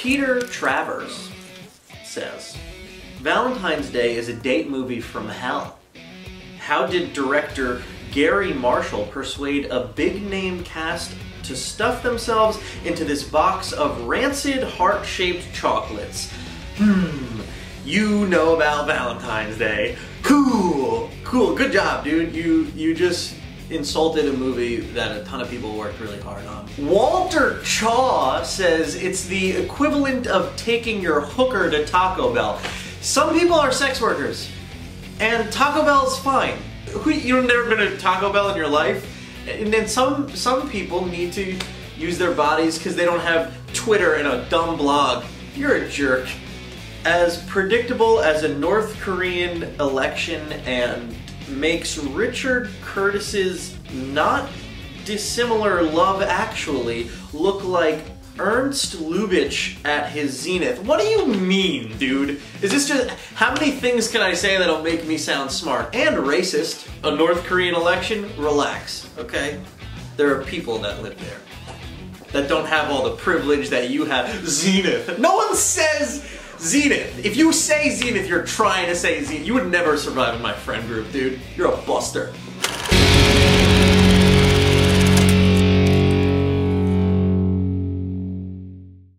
Peter Travers says, Valentine's Day is a date movie from hell. How did director Garry Marshall persuade a big name cast to stuff themselves into this box of rancid heart shaped chocolates? Hmm, you know about Valentine's Day. Cool, cool, good job, dude. You you just insulted a movie that a ton of people worked really hard on. Walter Chaw says it's the equivalent of taking your hooker to Taco Bell. Some people are sex workers, and Taco Bell's fine. Who, you've never been to Taco Bell in your life? And then some some people need to use their bodies because they don't have Twitter and a dumb blog. You're a jerk. As predictable as a North Korean election and makes Richard Curtis's not dissimilar Love Actually look like Ernst Lubitsch at his zenith. What do you mean, dude? Is this just, how many things can I say that'll make me sound smart? And racist. A North Korean election? Relax, okay? There are people that live there that don't have all the privilege that you have. Zenith. No one says Zenith. If you say Zenith, you're trying to say Zenith. You would never survive in my friend group, dude. You're a buster.